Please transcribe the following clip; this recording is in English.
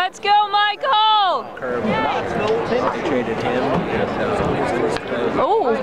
Let's go, Michael! Curve not him. Oh!